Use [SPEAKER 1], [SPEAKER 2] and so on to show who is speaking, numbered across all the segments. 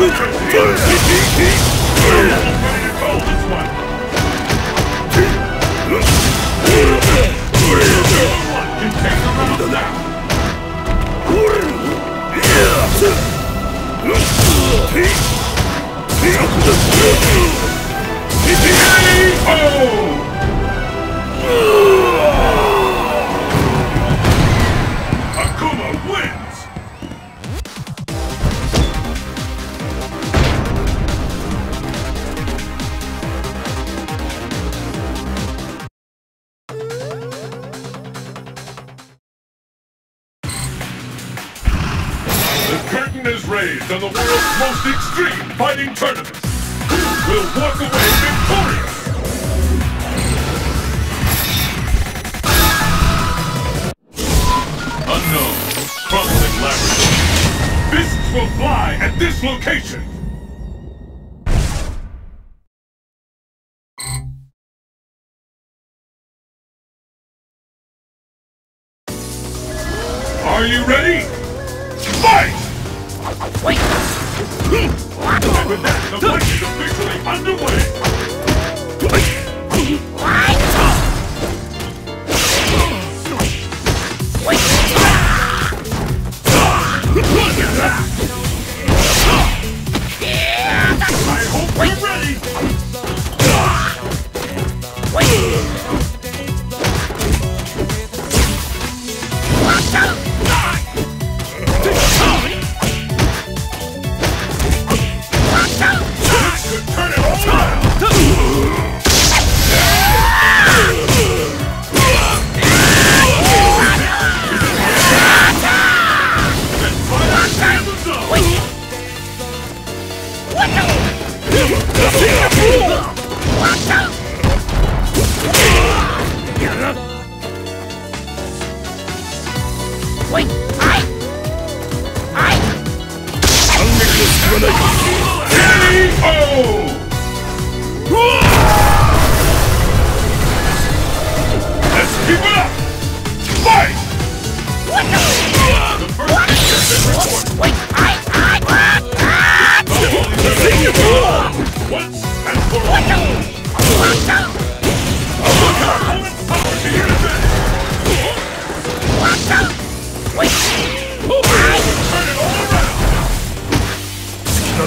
[SPEAKER 1] Determine who is the on the world's most extreme fighting tournament. Who will walk away victorious? Unknown, crumbling labyrinth. Fists will fly at this location.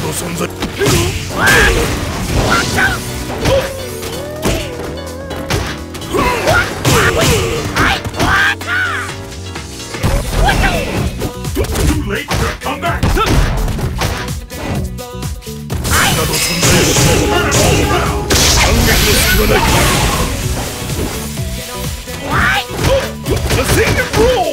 [SPEAKER 1] Too late for a comeback. Turn it all around. It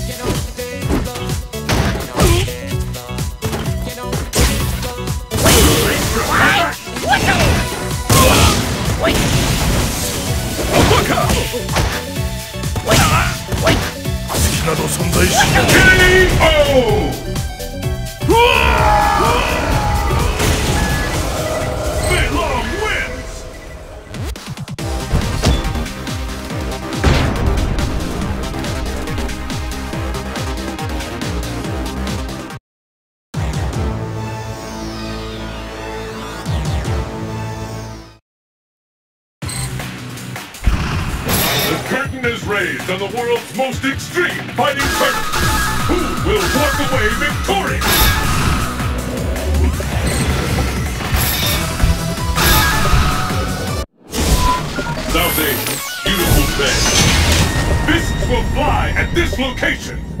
[SPEAKER 1] on the world's most extreme fighting tournament. Who will walk away victorious? South Asia, beautiful bay. Fists will fly at this location.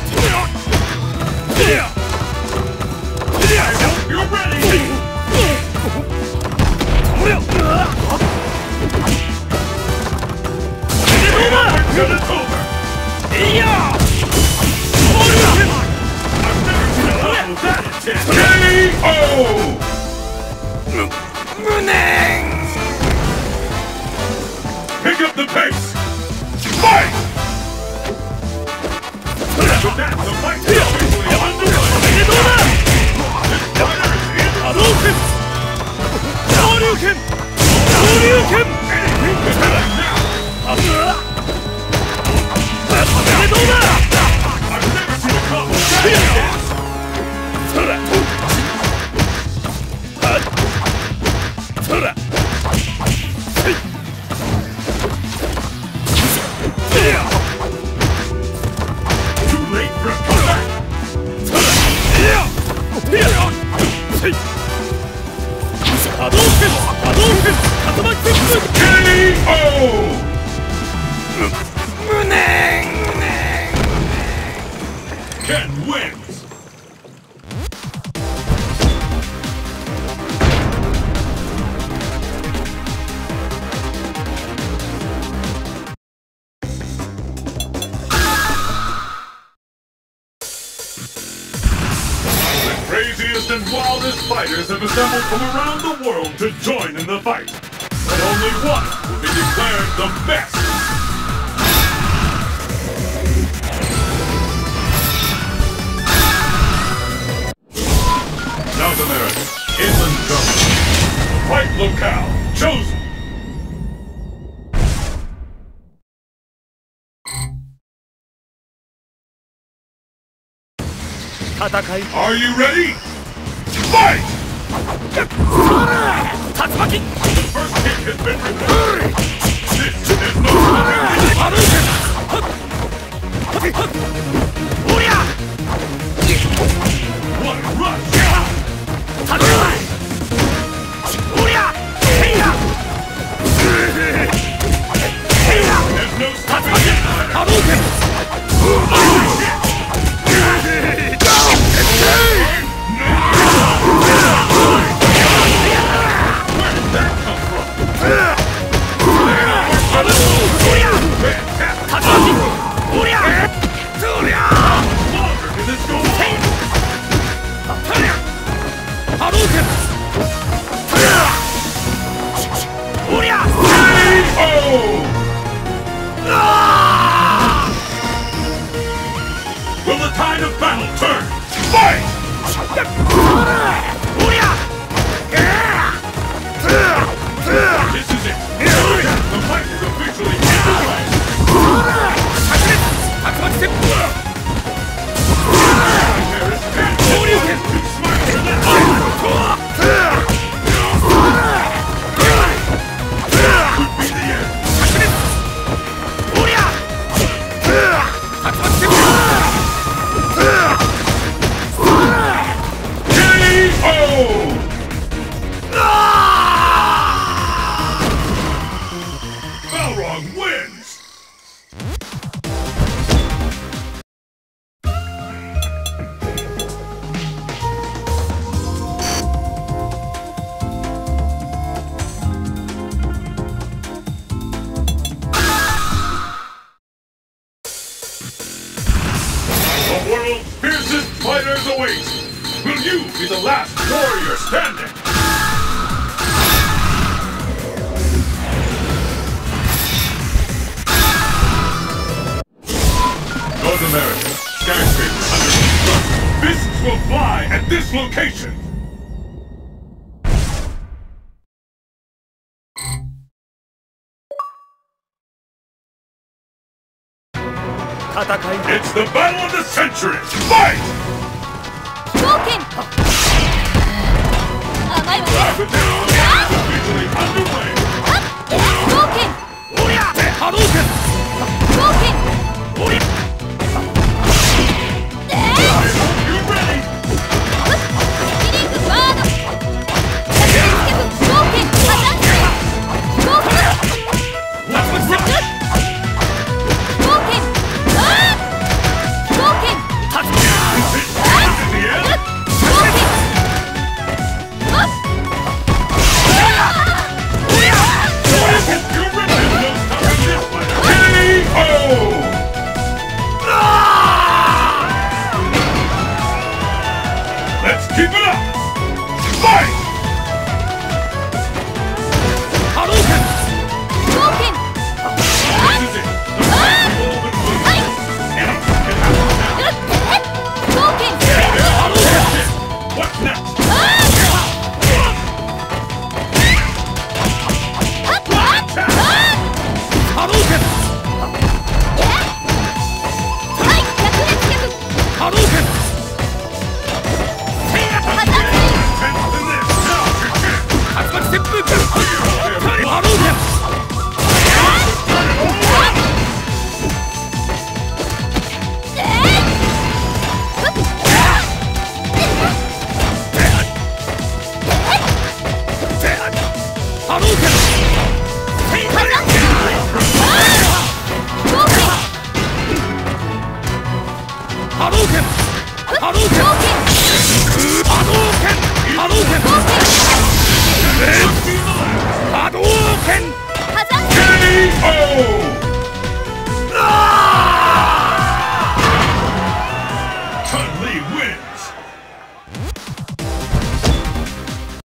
[SPEAKER 1] 剣。To join in the fight. But only one will be declared the best. South America, Inland Zone. Fight locale chosen. Are you ready? Fight! The first World's fiercest fighters await. Will you be the last warrior standing? North America, skyscrapers under construction. Fists will fly at this location. 戦い It's the battle of the century! Fight!
[SPEAKER 2] 冒険甘いわね冒険冒険
[SPEAKER 1] Keep it up!